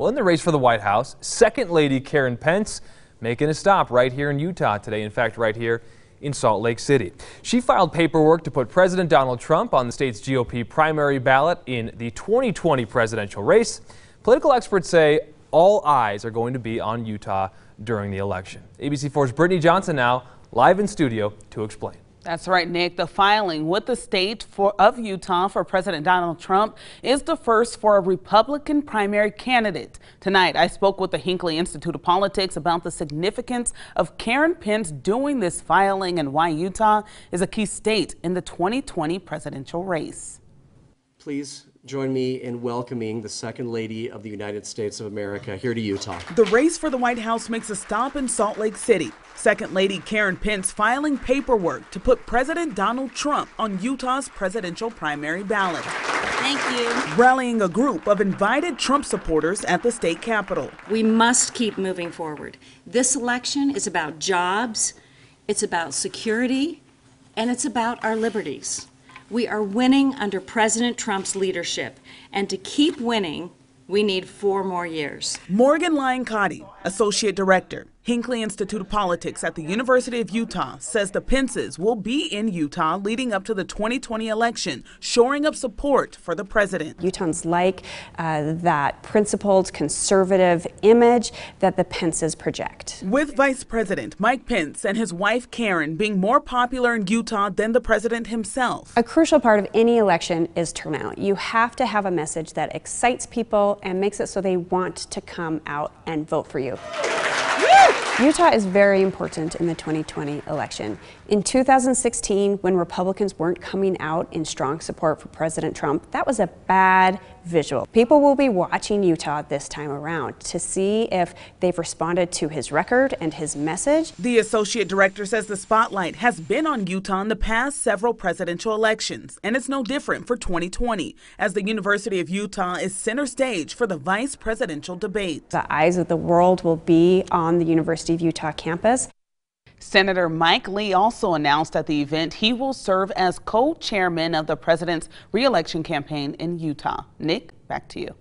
Well, in the race for the White House, Second Lady Karen Pence making a stop right here in Utah today. In fact, right here in Salt Lake City. She filed paperwork to put President Donald Trump on the state's GOP primary ballot in the 2020 presidential race. Political experts say all eyes are going to be on Utah during the election. ABC4's Brittany Johnson now live in studio to explain. That's right, Nick. The filing with the state for, of Utah for President Donald Trump is the first for a Republican primary candidate. Tonight, I spoke with the Hinckley Institute of Politics about the significance of Karen Pence doing this filing and why Utah is a key state in the 2020 presidential race. Please join me in welcoming the Second Lady of the United States of America here to Utah. The race for the White House makes a stop in Salt Lake City. Second Lady Karen Pence filing paperwork to put President Donald Trump on Utah's presidential primary ballot. Thank you. Rallying a group of invited Trump supporters at the state capitol. We must keep moving forward. This election is about jobs, it's about security, and it's about our liberties. We are winning under President Trump's leadership, and to keep winning, we need four more years. Morgan Lyon Cotti, Associate Director, Hinckley Institute of Politics at the University of Utah, says the Pences will be in Utah leading up to the 2020 election, shoring up support for the president. Utahns like uh, that principled, conservative image that the Pences project. With Vice President Mike Pence and his wife Karen being more popular in Utah than the president himself. A crucial part of any election is turnout. You have to have a message that excites people and makes it so they want to come out and vote for you. Utah is very important in the 2020 election. In 2016, when Republicans weren't coming out in strong support for President Trump, that was a bad visual. People will be watching Utah this time around to see if they've responded to his record and his message. The associate director says the spotlight has been on Utah in the past several presidential elections, and it's no different for 2020, as the University of Utah is center stage for the vice presidential debate. The eyes of the world will be on the University University of Utah campus. Senator Mike Lee also announced at the event he will serve as co-chairman of the president's reelection campaign in Utah. Nick, back to you.